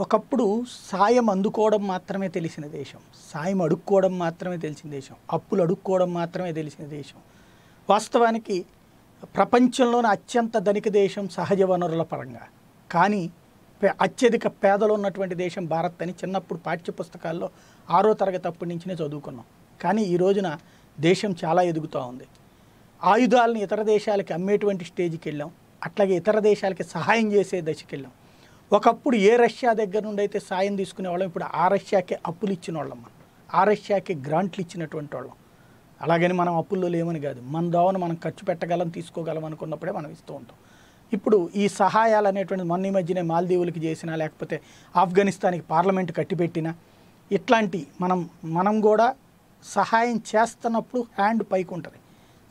ఒకప్పుడు సాయం అందుకోవడం మాత్రమే తెలిసిన దేశం. సాయం అడుక్కోవడం మాత్రమే తెలిసిన దేశం. అప్పులు అడుక్కోవడం మాత్రమే తెలిసిన దేశం. వాస్తవానికి ప్రపంచంలోని అత్యంత ధనిక దేశం సహజ వనరుల పరంగా. కానీ పే- అత్యధిక పేదలు ఉన్నటువంటి దేశం భారత్ అని చిన్నప్పుడు పాఠ్య పుస్తకాల్లో ఆరో తరగతి అప్పటి నుంచినే చదువుకున్నాం. కానీ ఈ రోజున దేశం చాలా ఎదుగుతూ ఉంది. ఆయుధాలను ఇతర దేశాలకి అమ్మేటువంటి స్టేజ్కి వెళ్ళాం. అట్లాగే ఇతర దేశాలకి సహాయం చేసే దశకి వెళ్ళాం ఒకప్పుడు ఏ రష్యా దగ్గర నుండి అయితే సాయం తీసుకునే వాళ్ళం ఇప్పుడు ఆ రష్యాకే అప్పులు ఇచ్చిన వాళ్ళం మనం. ఆ రష్యాకే గ్రాంట్లు ఇచ్చినటువంటి వాళ్ళం. అలాగని మనం అప్పుల్లో లేమని కాదు. మన దావన మనం ఖర్చు పెట్టగలం తీసుకోగలం అనుకున్నప్పుడే మనం ఇస్తూ ఉంటాం. ఇప్పుడు ఈ సహాయాలు అనేటువంటి మొన్న ఈ మధ్యనే మాల్దీవులకి చేసినా లేకపోతే ఆఫ్ఘనిస్తాన్కి పార్లమెంట్ కట్టిపెట్టినా ఇట్లాంటి మనం మనం కూడా సహాయం చేస్తున్నప్పుడు హ్యాండ్ పైకి ఉంటుంది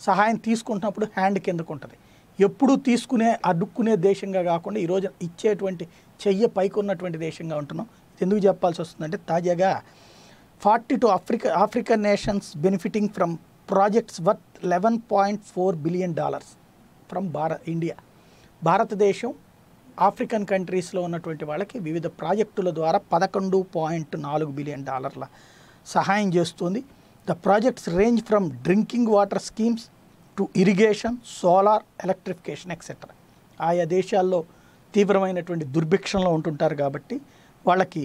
సహాయం తీసుకుంటున్నప్పుడు హ్యాండ్ కిందకు ఉంటుంది ఎప్పుడూ తీసుకునే అడ్డుక్కునే దేశంగా కాకుండా ఈరోజు ఇచ్చేటువంటి చెయ్యి పైకున్నటువంటి దేశంగా ఉంటున్నాం. ఎందుకు చెప్పాల్సి వస్తుందంటే తాజాగా forty two Africa African nations benefiting from projects worth eleven point four billion dollars from Bharat India. భారతదేశం ఆఫ్రికన్ కంట్రీస్లో ఉన్నటువంటి వాళ్ళకి వివిధ ప్రాజెక్టుల ద్వారా పదకొండు పాయింట్ నాలుగు బిలియన్ డాలర్ల సహాయం చేస్తుంది. The projects range from drinking water schemes to irrigation solar electrification etcetera ఆయా దేశాల్లో తీవ్రమైనటువంటి దుర్భిక్షంలో ఉంటుంటారు కాబట్టి వాళ్ళకి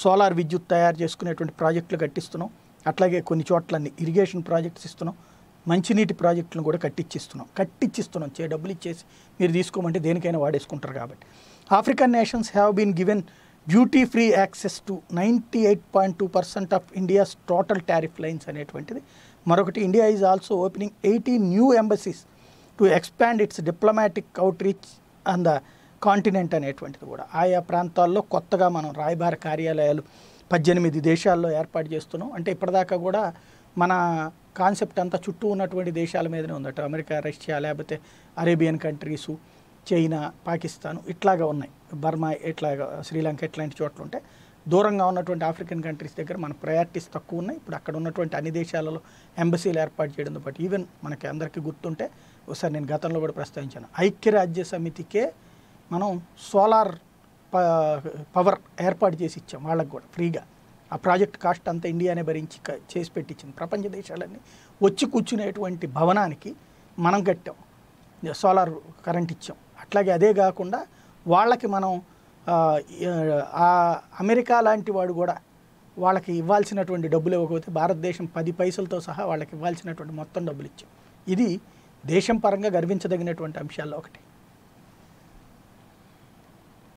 సోలార్ విద్యుత్ తయారు చేసుకునేటువంటి ప్రాజెక్టులు కట్టిస్తున్నాం. అట్లాగే కొన్ని చోట్లన్నీ ఇరిగేషన్ ప్రాజెక్ట్స్ ఇస్తున్నాం. మంచినీటి ప్రాజెక్టులను కూడా కట్టించిస్తున్నాం కట్టించిస్తున్నాం చే డబ్బులు ఇచ్చేసి మీరు తీసుకోమంటే దేనికైనా వాడేసుకుంటారు కాబట్టి. African nations have been given duty free access to ninety eight point two percent of India's total tariff lines అనేటువంటిది మరొకటి India is also opening eighty new embassies to expand its diplomatic outreach on the continent అనేటువంటిది కూడా. ఆయా ప్రాంతాల్లో కొత్తగా మనం రాయబార కార్యాలయాలు పద్దెనిమిది దేశాల్లో ఏర్పాటు చేస్తున్నాం. అంటే ఇప్పటిదాకా కూడా మన కాన్సెప్ట్ అంతా చుట్టూ ఉన్నటువంటి దేశాల మీదనే ఉందట. అమెరికా రష్యా లేకపోతే అరేబియన్ కంట్రీసు చైనా పాకిస్తాన్ ఇట్లాగా ఉన్నాయి. బర్మా ఇట్లాగా శ్రీలంక ఇట్లాంటి చోట్ల ఉంటాయి దూరంగా ఉన్నటువంటి ఆఫ్రికన్ కంట్రీస్ దగ్గర మన ప్రయారిటీస్ తక్కువ ఉన్నాయి. ఇప్పుడు అక్కడ ఉన్నటువంటి అన్ని దేశాలలో ఎంబసీలు ఏర్పాటు చేయడంతో పాటు ఈవెన్ మనకి అందరికీ గుర్తుంటే ఒకసారి నేను గతంలో కూడా ప్రస్తావించాను. ఐక్యరాజ్య సమితికే మనం సోలార్ ప పవర్ ఏర్పాటు చేసి ఇచ్చాం వాళ్ళకు కూడా ఫ్రీగా. ఆ ప్రాజెక్ట్ కాస్ట్ అంతా ఇండియానే భరించి చేసి పెట్టించింది. ప్రపంచ దేశాలన్నీ వచ్చి కూర్చునేటువంటి భవనానికి మనం కట్టాం. సోలార్ కరెంట్ ఇచ్చాం. అట్లాగే అదే కాకుండా వాళ్ళకి మనం అమెరికా లాంటి వాడు కూడా వాళ్ళకి ఇవ్వాల్సినటువంటి డబ్బులు ఇవ్వకపోతే భారతదేశం పది పైసలతో సహా వాళ్ళకి ఇవ్వాల్సినటువంటి మొత్తం డబ్బులు ఇచ్చాం. ఇది దేశం పరంగా గర్వించదగినటువంటి అంశాల్లో ఒకటి.